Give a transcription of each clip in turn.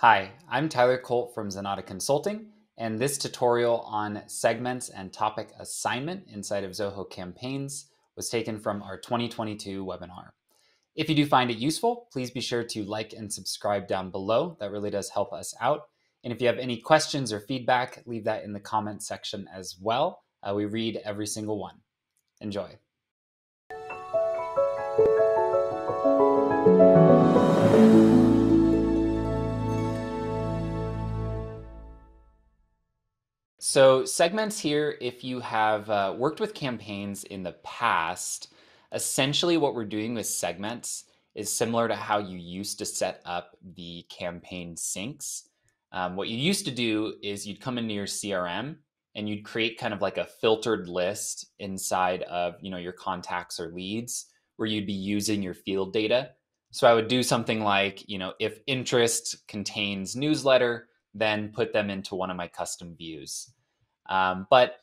Hi, I'm Tyler Colt from Zenatta Consulting, and this tutorial on segments and topic assignment inside of Zoho Campaigns was taken from our 2022 webinar. If you do find it useful, please be sure to like and subscribe down below. That really does help us out. And if you have any questions or feedback, leave that in the comment section as well. Uh, we read every single one. Enjoy. So segments here, if you have uh, worked with campaigns in the past, essentially what we're doing with segments is similar to how you used to set up the campaign syncs. Um, what you used to do is you'd come into your CRM and you'd create kind of like a filtered list inside of you know your contacts or leads where you'd be using your field data. So I would do something like, you know, if interest contains newsletter, then put them into one of my custom views. Um, but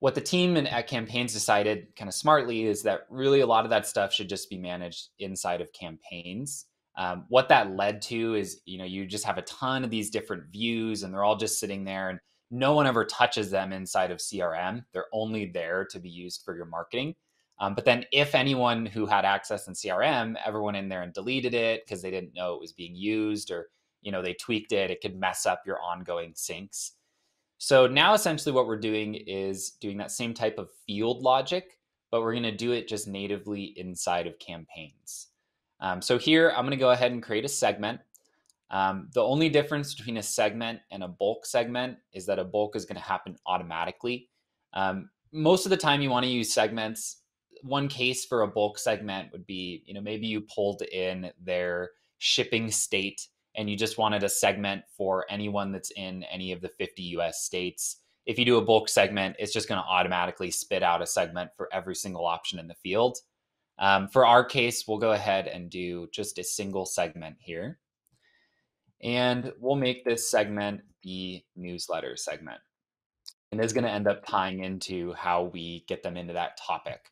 what the team at campaigns decided kind of smartly is that really a lot of that stuff should just be managed inside of campaigns. Um, what that led to is you know you just have a ton of these different views and they're all just sitting there and no one ever touches them inside of crm they're only there to be used for your marketing. Um, but then if anyone who had access in crm ever went in there and deleted it because they didn't know it was being used or you know they tweaked it it could mess up your ongoing syncs so now essentially what we're doing is doing that same type of field logic but we're going to do it just natively inside of campaigns um, so here I'm going to go ahead and create a segment. Um, the only difference between a segment and a bulk segment is that a bulk is going to happen automatically. Um, most of the time you want to use segments. One case for a bulk segment would be, you know, maybe you pulled in their shipping state and you just wanted a segment for anyone that's in any of the 50 US states. If you do a bulk segment, it's just going to automatically spit out a segment for every single option in the field. Um, for our case, we'll go ahead and do just a single segment here. And we'll make this segment the newsletter segment. And it's going to end up tying into how we get them into that topic.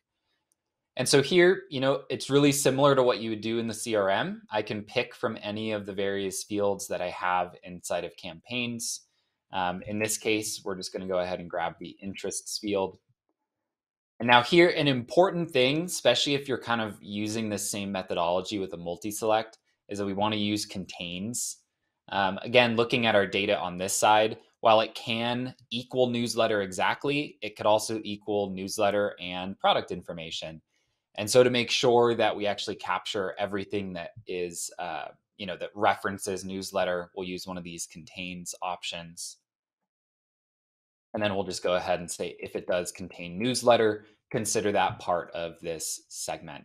And so here, you know, it's really similar to what you would do in the CRM. I can pick from any of the various fields that I have inside of campaigns. Um, in this case, we're just going to go ahead and grab the interests field. And now here, an important thing, especially if you're kind of using the same methodology with a multi-select, is that we want to use contains. Um, again, looking at our data on this side, while it can equal newsletter exactly, it could also equal newsletter and product information. And so to make sure that we actually capture everything that is, uh, you know, that references newsletter, we'll use one of these contains options. And then we'll just go ahead and say if it does contain newsletter, consider that part of this segment.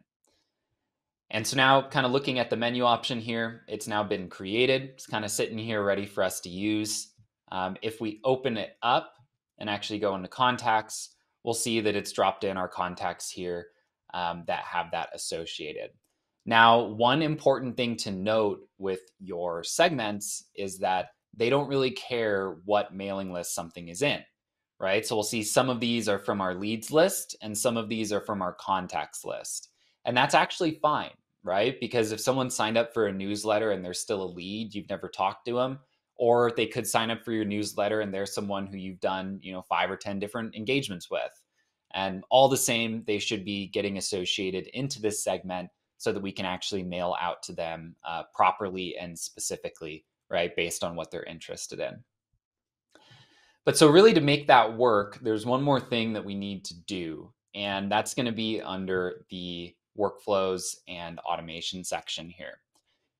And so now kind of looking at the menu option here, it's now been created. It's kind of sitting here ready for us to use. Um, if we open it up and actually go into contacts, we'll see that it's dropped in our contacts here um, that have that associated. Now, one important thing to note with your segments is that they don't really care what mailing list something is in right? So we'll see some of these are from our leads list and some of these are from our contacts list. And that's actually fine, right? Because if someone signed up for a newsletter and they're still a lead, you've never talked to them, or they could sign up for your newsletter and they're someone who you've done, you know, five or 10 different engagements with. And all the same, they should be getting associated into this segment so that we can actually mail out to them uh, properly and specifically, right, based on what they're interested in. But so, really, to make that work, there's one more thing that we need to do, and that's going to be under the workflows and automation section here.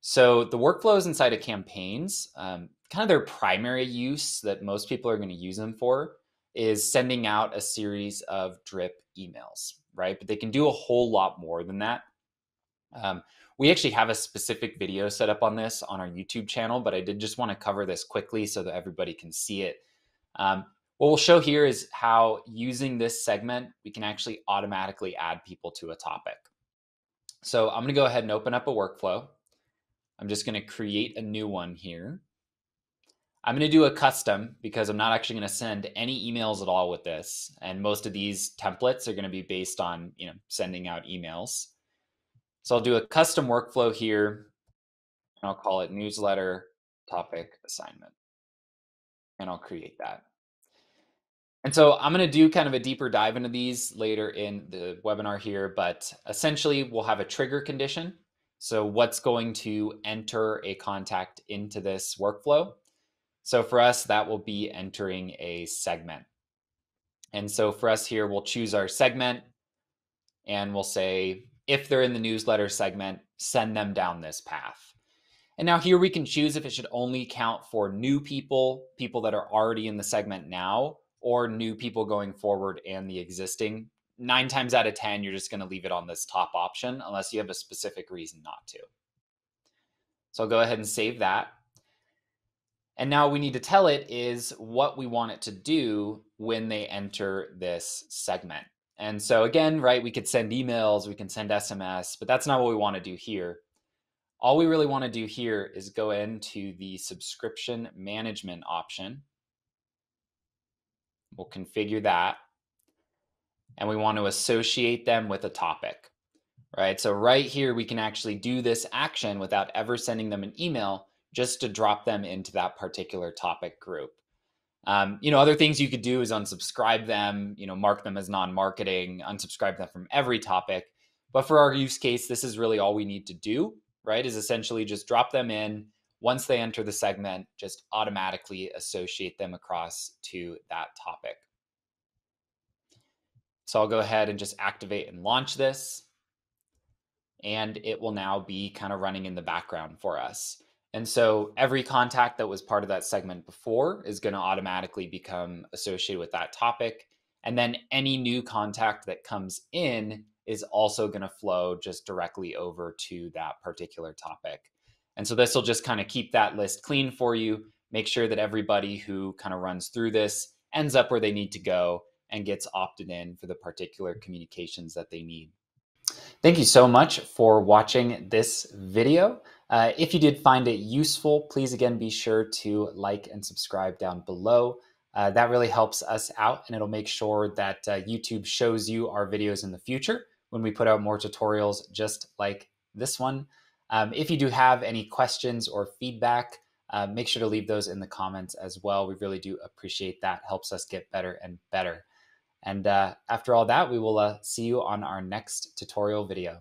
So, the workflows inside of campaigns, um, kind of their primary use that most people are going to use them for is sending out a series of drip emails, right? But they can do a whole lot more than that. Um, we actually have a specific video set up on this on our YouTube channel, but I did just want to cover this quickly so that everybody can see it um, what we'll show here is how using this segment, we can actually automatically add people to a topic. So I'm gonna go ahead and open up a workflow. I'm just gonna create a new one here. I'm gonna do a custom because I'm not actually gonna send any emails at all with this. And most of these templates are gonna be based on you know sending out emails. So I'll do a custom workflow here. And I'll call it newsletter topic assignment. And I'll create that. And so I'm going to do kind of a deeper dive into these later in the webinar here, but essentially we'll have a trigger condition. So what's going to enter a contact into this workflow? So for us, that will be entering a segment. And so for us here, we'll choose our segment and we'll say, if they're in the newsletter segment, send them down this path. And now here we can choose if it should only count for new people, people that are already in the segment now, or new people going forward and the existing. Nine times out of 10, you're just going to leave it on this top option unless you have a specific reason not to. So I'll go ahead and save that. And now we need to tell it is what we want it to do when they enter this segment. And so again, right, we could send emails, we can send SMS, but that's not what we want to do here. All we really want to do here is go into the subscription management option. We'll configure that. And we want to associate them with a topic, right? So right here, we can actually do this action without ever sending them an email just to drop them into that particular topic group. Um, you know, other things you could do is unsubscribe them, you know, mark them as non-marketing, unsubscribe them from every topic. But for our use case, this is really all we need to do right, is essentially just drop them in. Once they enter the segment, just automatically associate them across to that topic. So I'll go ahead and just activate and launch this. And it will now be kind of running in the background for us. And so every contact that was part of that segment before is going to automatically become associated with that topic. And then any new contact that comes in is also going to flow just directly over to that particular topic. And so this will just kind of keep that list clean for you, make sure that everybody who kind of runs through this ends up where they need to go and gets opted in for the particular communications that they need. Thank you so much for watching this video. Uh, if you did find it useful, please again be sure to like and subscribe down below. Uh, that really helps us out and it'll make sure that uh, YouTube shows you our videos in the future when we put out more tutorials just like this one. Um, if you do have any questions or feedback, uh, make sure to leave those in the comments as well. We really do appreciate that. Helps us get better and better. And uh, after all that, we will uh, see you on our next tutorial video.